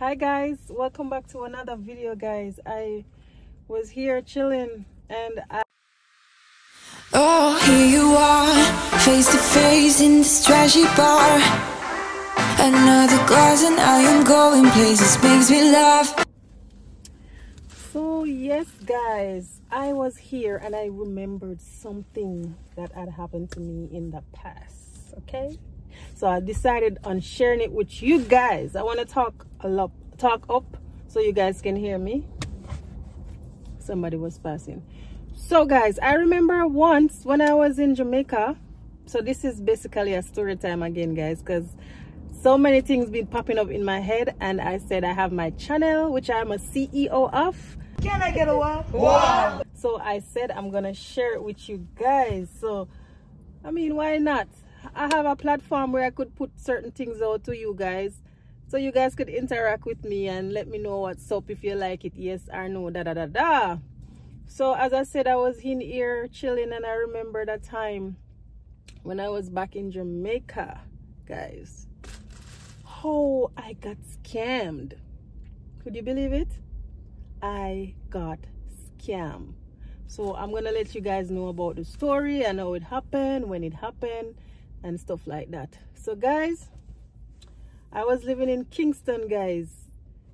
hi guys welcome back to another video guys i was here chilling and i Oh, here you are, face to face in this trashy bar. Another glass and I am going places, makes me laugh. so yes guys i was here and i remembered something that had happened to me in the past okay so i decided on sharing it with you guys. I want to talk a lot talk up so you guys can hear me. Somebody was passing. So guys i remember once when i was in jamaica. So this is basically a story time again guys because so many things been popping up in my head and i said i have my channel which i'm a ceo of. Can I get a one? wow so i said i'm gonna share it with you guys. So i mean why not i have a platform where i could put certain things out to you guys. So you guys could interact with me and let me know what's up if you like it yes or no da da da da. So as i said i was in here chilling and i remember that time when i was back in jamaica guys. How i got scammed. Could you believe it? I got scammed. So i'm gonna let you guys know about the story and how it happened when it happened and stuff like that. So guys i was living in kingston guys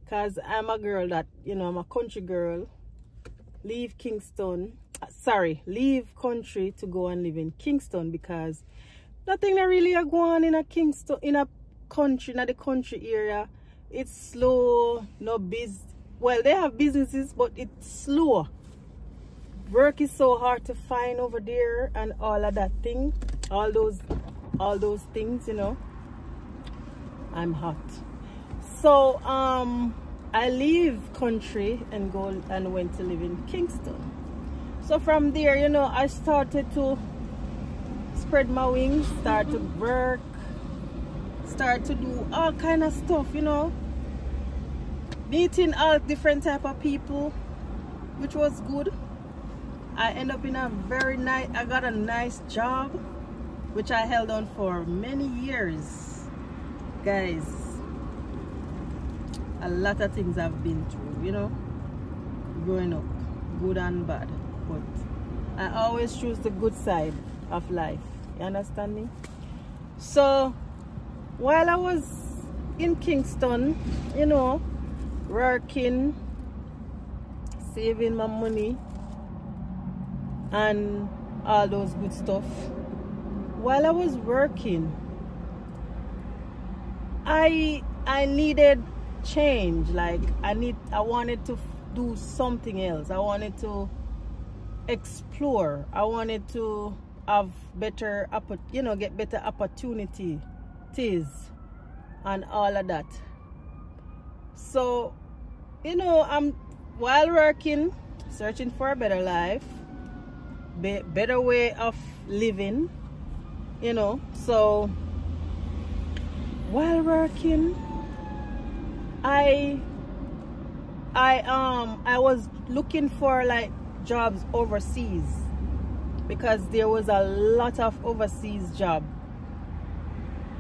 because i'm a girl that you know i'm a country girl. Leave kingston uh, sorry leave country to go and live in kingston because nothing that really are going on in a kingston in a country in the country area. It's slow no biz well they have businesses but it's slow. Work is so hard to find over there and all of that thing all those all those things you know. I'm hot. So um i leave country and go and went to live in kingston. So from there you know i started to spread my wings start to work start to do all kind of stuff you know. Meeting all different type of people which was good. I end up in a very nice i got a nice job which i held on for many years. Guys a lot of things i've been through you know? Growing up good and bad but i always choose the good side of life. You understand me? So while i was in kingston you know working saving my money and all those good stuff while i was working i i needed change. Like i need i wanted to do something else. I wanted to explore. I wanted to have better you know get better opportunities and all of that. So you know i'm while working searching for a better life be better way of living you know so while working i i um i was looking for like jobs overseas because there was a lot of overseas job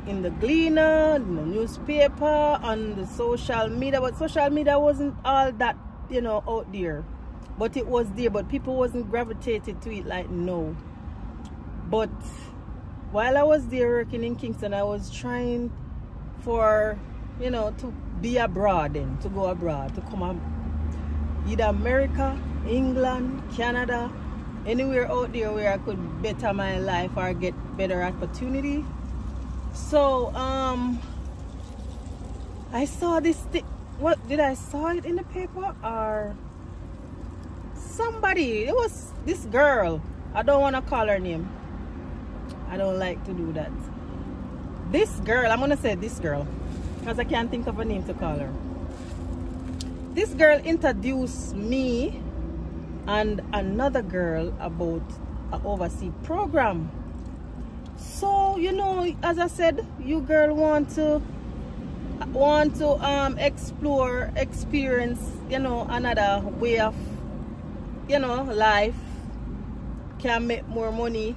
in the gleaner in the newspaper on the social media but social media wasn't all that you know out there. But it was there but people wasn't gravitated to it like no. But while i was there working in kingston i was trying for you know to be abroad then to go abroad to come either america england canada anywhere out there where i could better my life or get better opportunity. So um i saw this thing what did i saw it in the paper? Or somebody it was this girl. I don't want to call her name i don't like to do that. This girl i'm gonna say this girl because i can't think of a name to call her. This girl introduced me and another girl about an overseas program. So you know as i said you girl want to want to um explore experience you know another way of you know life. Can make more money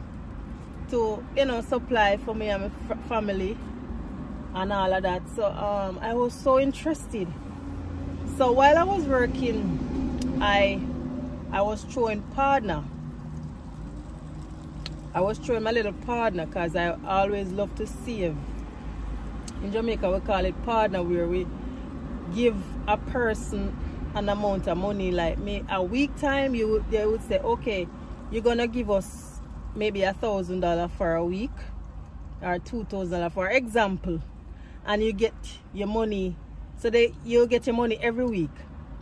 to you know supply for me and my family and all of that. So um i was so interested. So while i was working i i was throwing partner. I was throwing my little partner because i always love to save. In jamaica we call it partner where we give a person an amount of money. Like me a week time you they would say okay you're gonna give us maybe a thousand dollar for a week or two thousand dollar for example and you get your money. So they you get your money every week.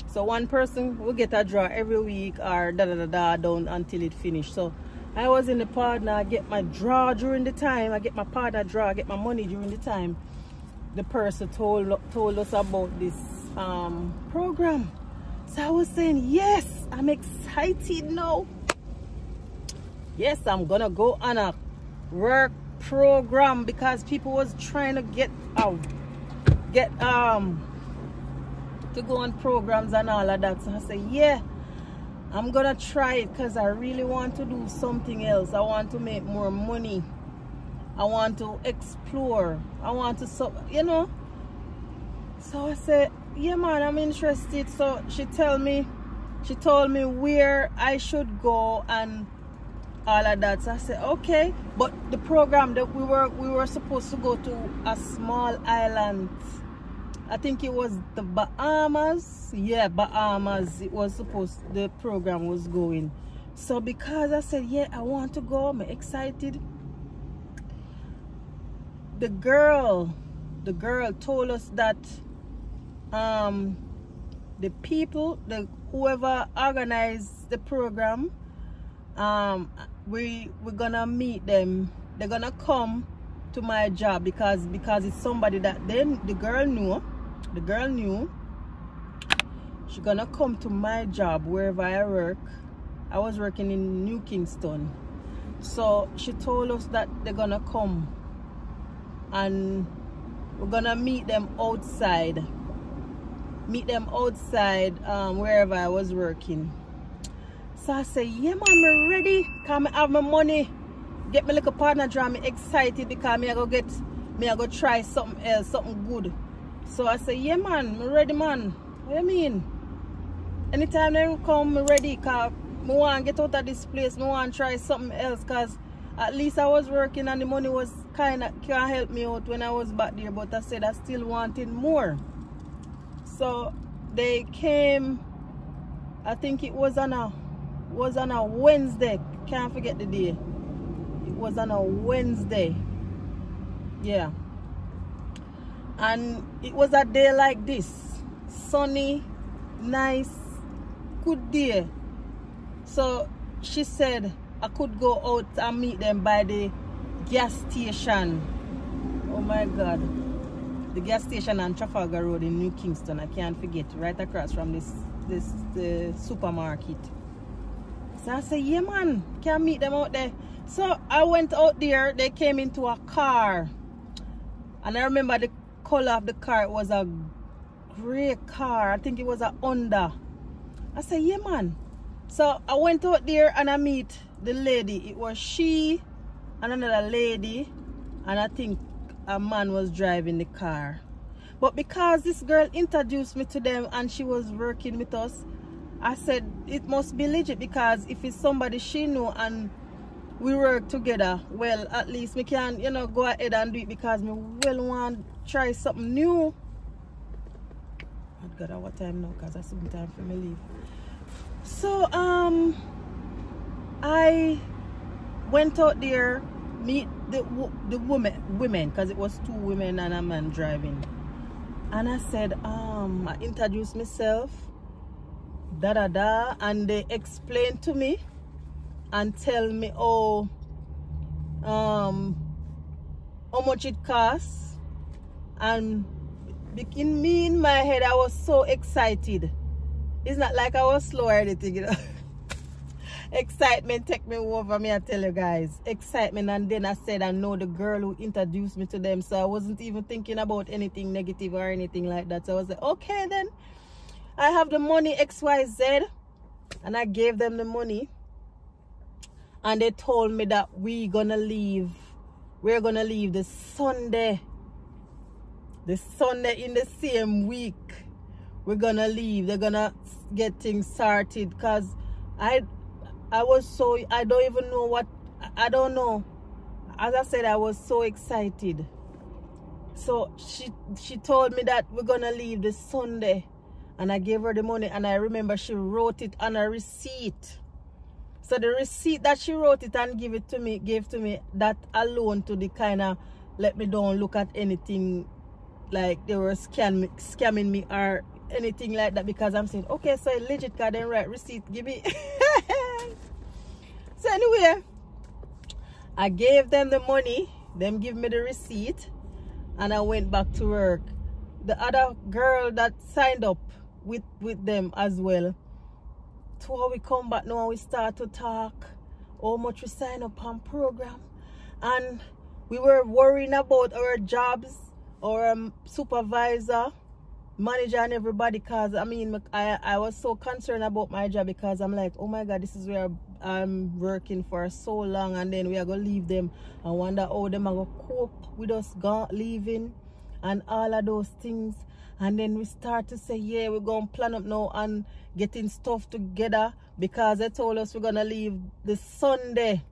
So one person will get a draw every week or da da da da down until it finished. So i was in the partner i get my draw during the time. I get my partner draw I get my money during the time. The person told told us about this um, program. So i was saying yes i'm excited now yes i'm gonna go on a work program because people was trying to get out get um to go on programs and all of that. So i say yeah i'm gonna try it because i really want to do something else. I want to make more money. I want to explore. I want to so you know? So i said yeah man i'm interested. So she tell me she told me where i should go and all of that. So i said okay. But the program that we were we were supposed to go to a small island. I think it was the bahamas. Yeah bahamas. It was supposed the program was going. So because i said yeah i want to go i'm excited. The girl the girl told us that um the people the whoever organized the program um we we're gonna meet them. They're gonna come to my job because because it's somebody that then the girl knew the girl knew. She's gonna come to my job wherever i work. I was working in new kingston. So she told us that they're gonna come. And we're gonna meet them outside. Meet them outside um, wherever i was working so I say, yeah man, I'm ready. Come have my money. Get my little partner draw me excited because me I go get me I go try something else, something good. So I say, yeah man, I'm ready man. What you mean? Anytime they come, I'm ready because I want to get out of this place. I want to try something else because at least I was working and the money was kind of can't help me out when I was back there. But I said I still wanted more. So they came, I think it was on a was on a Wednesday. Can't forget the day. It was on a Wednesday. Yeah. And it was a day like this. Sunny, nice, good day. So she said I could go out and meet them by the gas station. Oh my God. The gas station on Trafalgar Road in New Kingston. I can't forget. Right across from this this the supermarket. So I said, yeah man, can I meet them out there. So I went out there, they came into a car. And I remember the color of the car, it was a gray car. I think it was a Honda. I said, yeah man. So I went out there and I meet the lady. It was she and another lady. And I think a man was driving the car. But because this girl introduced me to them and she was working with us, I said it must be legit because if it's somebody she knew and we work together, well, at least we can, you know, go ahead and do it because me well want try something new. I got what time now because that's some time for me leave. So, um, I went out there, meet the the woman, women, because it was two women and a man driving. And I said, um, I introduced myself da da da and they explain to me and tell me oh um how much it costs. And in me in my head I was so excited. It's not like I was slow or anything you know. Excitement take me over me I tell you guys. Excitement and then I said I know the girl who introduced me to them so I wasn't even thinking about anything negative or anything like that. So I was like okay then I have the money XYZ and I gave them the money. And they told me that we gonna leave we're gonna leave the Sunday. The Sunday in the same week we're gonna leave. They're gonna get things started because i i was so i don't even know what i don't know. As i said i was so excited. So she she told me that we're gonna leave this sunday and i gave her the money and i remember she wrote it on a receipt so the receipt that she wrote it and give it to me gave to me that alone to the kind of let me don't look at anything like they were scam, scamming me or anything like that because I'm saying, okay, so legit card then right receipt, give me. so anyway, I gave them the money, them give me the receipt, and I went back to work. The other girl that signed up with, with them as well, to how we come back now we start to talk, how much we sign up on program. And we were worrying about our jobs, our um, supervisor, manager and everybody because I mean I, I was so concerned about my job because I'm like oh my god this is where I'm working for so long and then we are gonna leave them. I wonder how them are gonna cope with us gone leaving and all of those things and then we start to say yeah we're gonna plan up now and getting stuff together because they told us we're gonna leave this Sunday.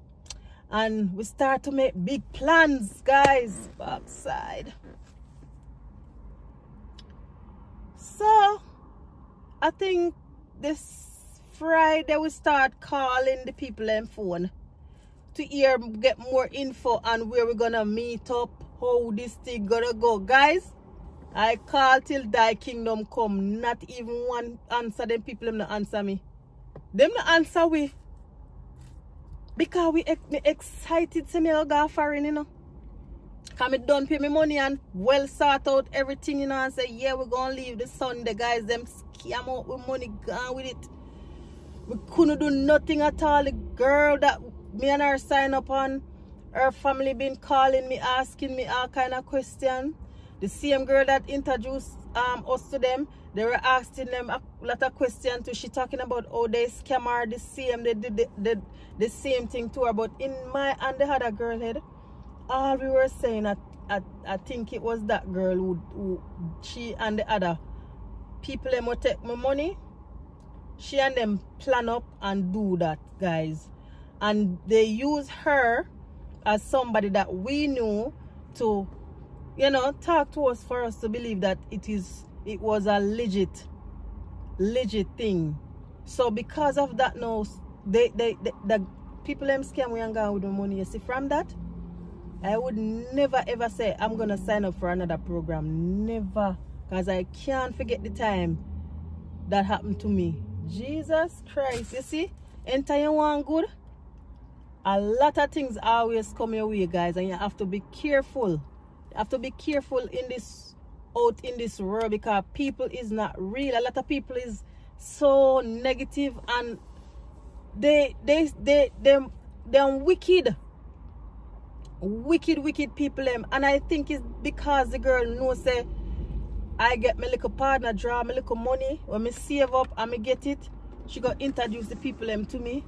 And we start to make big plans guys. Backside. So i think this friday we start calling the people on phone to hear get more info on where we're gonna meet up how this thing gonna go. Guys i call till thy kingdom come not even one answer them people them not answer me them not answer we because we excited to me go foreign you know Come me done pay me money and well sort out everything, you know, and say, yeah, we're gonna leave the Sunday, guys. Them scam out with money gone with it. We couldn't do nothing at all. The girl that me and her sign up on, her family been calling me, asking me all kind of question. The same girl that introduced um, us to them, they were asking them a lot of questions. She talking about how they scam her the same, they did the, the, the same thing to her. But in my and the other girl head, all we were saying, I, I, I think it was that girl who, who she and the other people them will take my money. She and them plan up and do that, guys. And they use her as somebody that we knew to, you know, talk to us for us to believe that it is it was a legit, legit thing. So because of that now, they, they, they the people them scam we and go with the money. You see from that, I would never ever say I'm gonna sign up for another program. Never. Because I can't forget the time that happened to me. Jesus Christ. You see? Enter you one good. A lot of things always come your way, guys, and you have to be careful. Have to be careful in this out in this world because people is not real. A lot of people is so negative and they they they them they're wicked wicked wicked people them and i think it's because the girl knows say i get my little partner draw my little money when me save up and me get it she got introduce the people them to me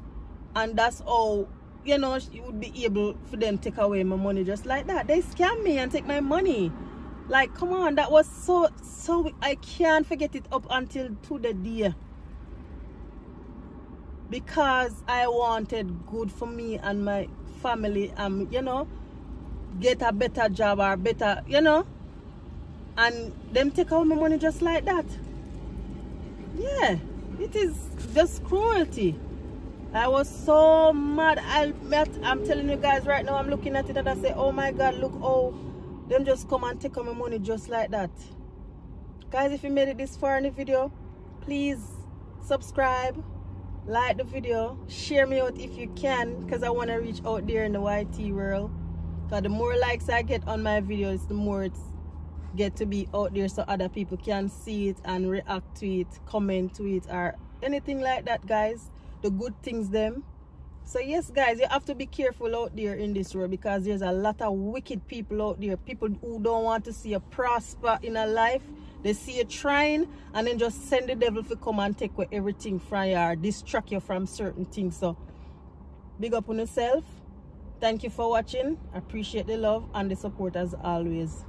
and that's all you know she would be able for them take away my money just like that they scam me and take my money like come on that was so so i can't forget it up until to the day because i wanted good for me and my family um you know get a better job or better, you know. And them take out my money just like that. Yeah, it is just cruelty. I was so mad. I I'm telling you guys right now, I'm looking at it and I say, oh my God, look oh, them just come and take out my money just like that. Guys, if you made it this far in the video, please subscribe, like the video, share me out if you can, because I want to reach out there in the YT world. Because the more likes I get on my videos, the more it's get to be out there so other people can see it and react to it, comment to it, or anything like that, guys. The good things them. So yes, guys, you have to be careful out there in this world because there's a lot of wicked people out there. People who don't want to see you prosper in a life. They see you trying and then just send the devil to come and take away everything from you or distract you from certain things. So big up on yourself thank you for watching appreciate the love and the support as always